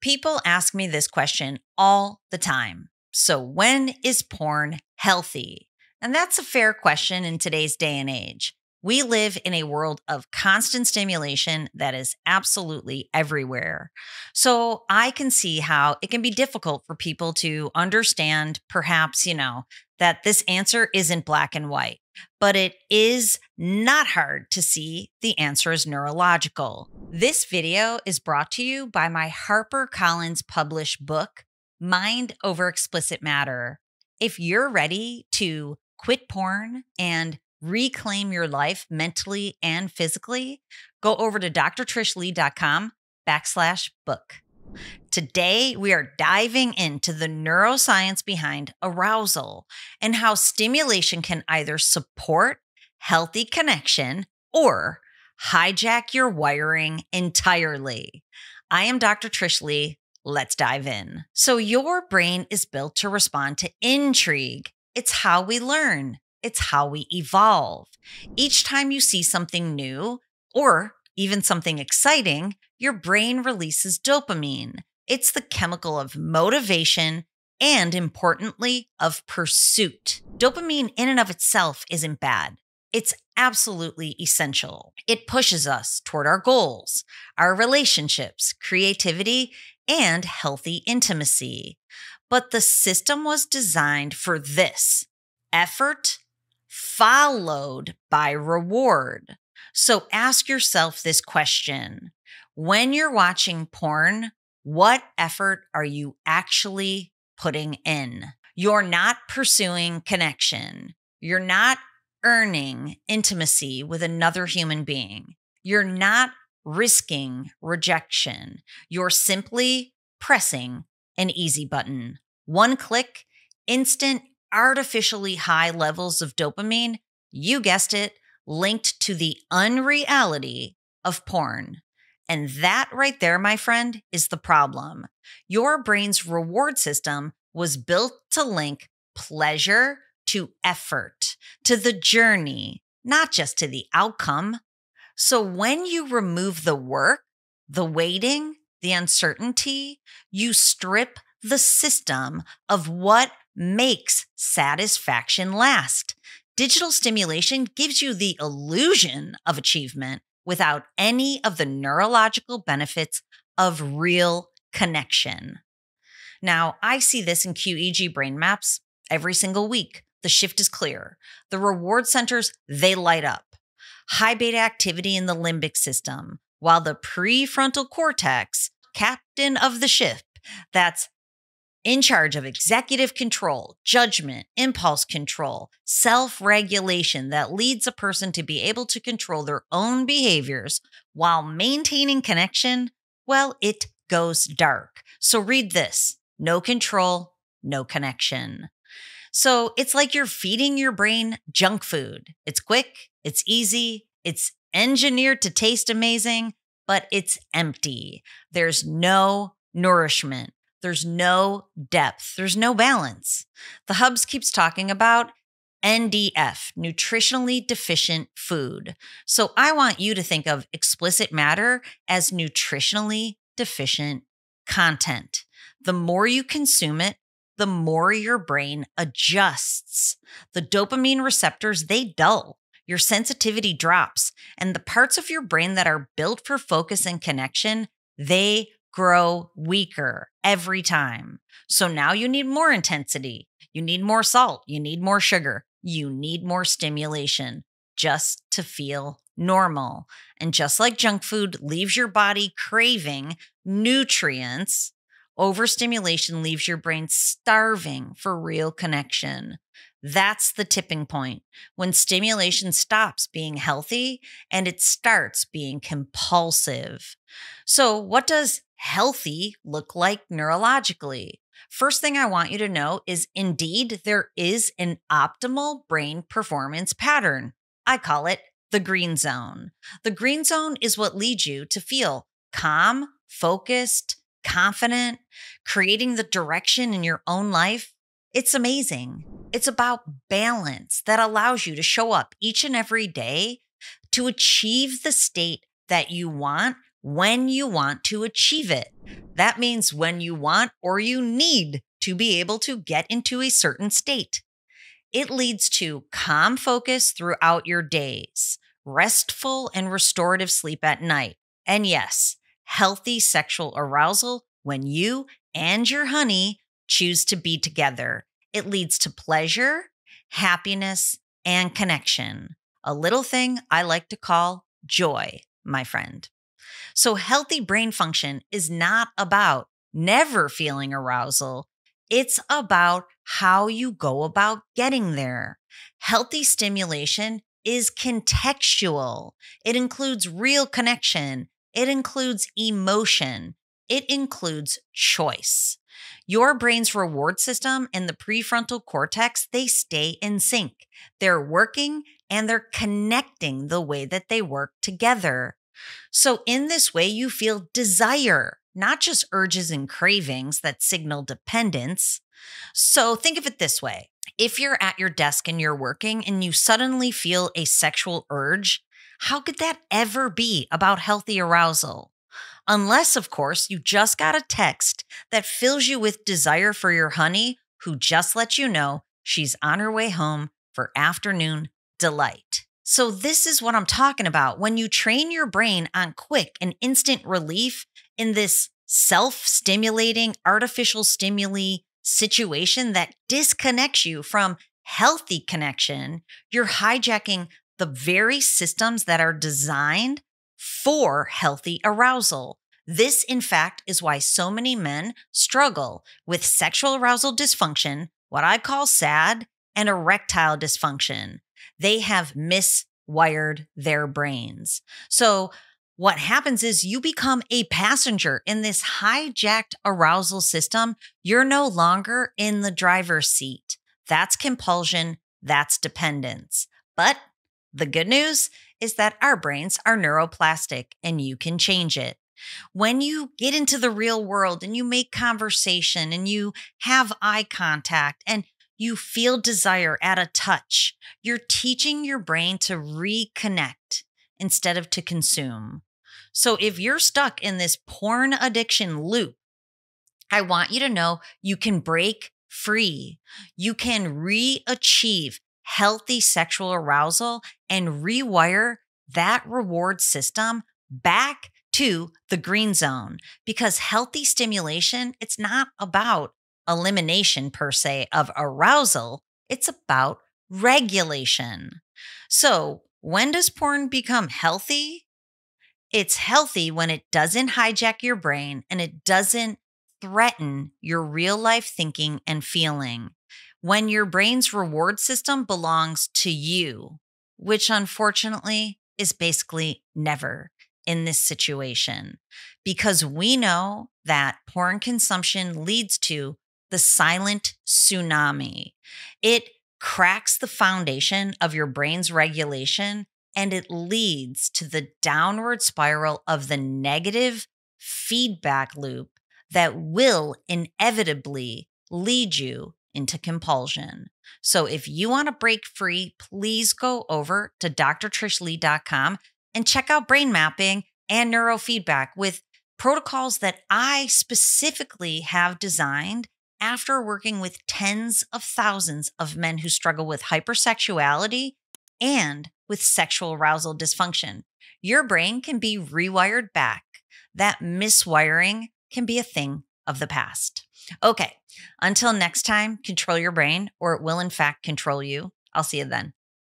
People ask me this question all the time. So, when is porn healthy? And that's a fair question in today's day and age. We live in a world of constant stimulation that is absolutely everywhere. So I can see how it can be difficult for people to understand, perhaps, you know, that this answer isn't black and white, but it is not hard to see the answer is neurological. This video is brought to you by my HarperCollins published book, Mind Over Explicit Matter. If you're ready to quit porn and reclaim your life mentally and physically, go over to drtrishleigh.com backslash book. Today, we are diving into the neuroscience behind arousal and how stimulation can either support healthy connection or hijack your wiring entirely. I am Dr. Trish Leigh. Let's dive in. So, your brain is built to respond to intrigue. It's how we learn, it's how we evolve. Each time you see something new or even something exciting, your brain releases dopamine. It's the chemical of motivation and, importantly, of pursuit. Dopamine, in and of itself, isn't bad. It's absolutely essential. It pushes us toward our goals, our relationships, creativity, and healthy intimacy. But the system was designed for this effort followed by reward. So ask yourself this question When you're watching porn, what effort are you actually putting in? You're not pursuing connection. You're not earning intimacy with another human being. You're not risking rejection. You're simply pressing an easy button. One click, instant artificially high levels of dopamine, you guessed it, linked to the unreality of porn. And that right there, my friend, is the problem. Your brain's reward system was built to link pleasure to effort, to the journey, not just to the outcome. So when you remove the work, the waiting, the uncertainty, you strip the system of what makes satisfaction last. Digital stimulation gives you the illusion of achievement without any of the neurological benefits of real connection. Now, I see this in QEEG brain maps every single week. The shift is clear. The reward centers, they light up. High beta activity in the limbic system, while the prefrontal cortex, captain of the ship, that's in charge of executive control, judgment, impulse control, self regulation that leads a person to be able to control their own behaviors while maintaining connection, well, it goes dark. So read this no control, no connection. So it's like you're feeding your brain junk food. It's quick, it's easy, it's engineered to taste amazing, but it's empty. There's no nourishment. There's no depth, there's no balance. The Hubs keeps talking about NDF, nutritionally deficient food. So I want you to think of explicit matter as nutritionally deficient content. The more you consume it, the more your brain adjusts. The dopamine receptors, they dull. Your sensitivity drops, and the parts of your brain that are built for focus and connection, they grow weaker every time. So now you need more intensity. You need more salt. You need more sugar. You need more stimulation just to feel normal. And just like junk food leaves your body craving nutrients, overstimulation leaves your brain starving for real connection. That's the tipping point when stimulation stops being healthy and it starts being compulsive. So, what does healthy look like neurologically? First thing I want you to know is indeed there is an optimal brain performance pattern. I call it the green zone. The green zone is what leads you to feel calm, focused, confident, creating the direction in your own life. It's amazing. It's about balance that allows you to show up each and every day to achieve the state that you want when you want to achieve it. That means when you want or you need to be able to get into a certain state. It leads to calm focus throughout your days, restful and restorative sleep at night, and yes, healthy sexual arousal when you and your honey choose to be together. It leads to pleasure, happiness, and connection. A little thing I like to call joy, my friend. So, healthy brain function is not about never feeling arousal. It's about how you go about getting there. Healthy stimulation is contextual. It includes real connection. It includes emotion. It includes choice. Your brain's reward system and the prefrontal cortex, they stay in sync. They're working and they're connecting the way that they work together. So, in this way, you feel desire, not just urges and cravings that signal dependence. So, think of it this way if you're at your desk and you're working and you suddenly feel a sexual urge, how could that ever be about healthy arousal? Unless, of course, you just got a text that fills you with desire for your honey, who just lets you know she's on her way home for afternoon delight. So, this is what I'm talking about. When you train your brain on quick and instant relief in this self stimulating artificial stimuli situation that disconnects you from healthy connection, you're hijacking the very systems that are designed for healthy arousal. This, in fact, is why so many men struggle with sexual arousal dysfunction, what I call SAD, and erectile dysfunction. They have miswired their brains. So, what happens is you become a passenger in this hijacked arousal system. You're no longer in the driver's seat. That's compulsion, that's dependence. But the good news is that our brains are neuroplastic and you can change it. When you get into the real world and you make conversation and you have eye contact and you feel desire at a touch, you're teaching your brain to reconnect instead of to consume. So if you're stuck in this porn addiction loop, I want you to know you can break free. You can re achieve healthy sexual arousal and rewire that reward system back to the green zone because healthy stimulation, it's not about elimination per se of arousal, it's about regulation. So, when does porn become healthy? It's healthy when it doesn't hijack your brain and it doesn't threaten your real life thinking and feeling. When your brain's reward system belongs to you, which unfortunately is basically never in this situation because we know that porn consumption leads to the silent tsunami. It cracks the foundation of your brain's regulation and it leads to the downward spiral of the negative feedback loop that will inevitably lead you into compulsion. So if you want to break free, please go over to drtrishleigh.com and check out brain mapping and neurofeedback with protocols that I specifically have designed after working with tens of thousands of men who struggle with hypersexuality and with sexual arousal dysfunction. Your brain can be rewired back. That miswiring can be a thing of the past. Okay, until next time, control your brain, or it will in fact control you. I'll see you then.